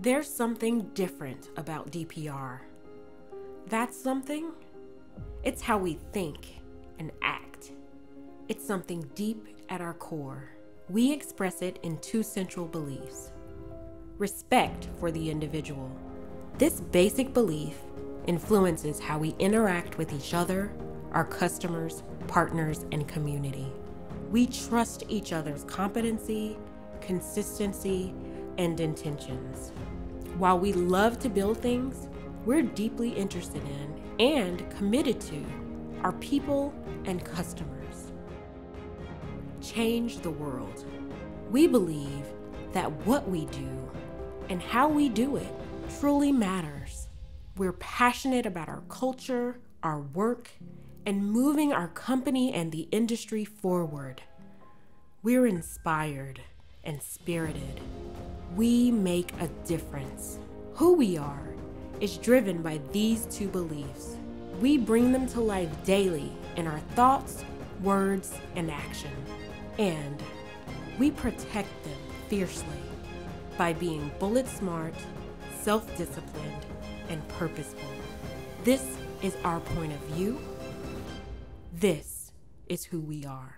There's something different about DPR. That's something, it's how we think and act. It's something deep at our core. We express it in two central beliefs respect for the individual. This basic belief influences how we interact with each other, our customers, partners, and community. We trust each other's competency, consistency, and intentions. While we love to build things, we're deeply interested in and committed to our people and customers. Change the world. We believe that what we do and how we do it truly matters. We're passionate about our culture, our work, and moving our company and the industry forward. We're inspired and spirited. We make a difference. Who we are is driven by these two beliefs. We bring them to life daily in our thoughts, words, and action. And we protect them fiercely by being bullet smart, self disciplined, and purposeful. This is our point of view this is who we are.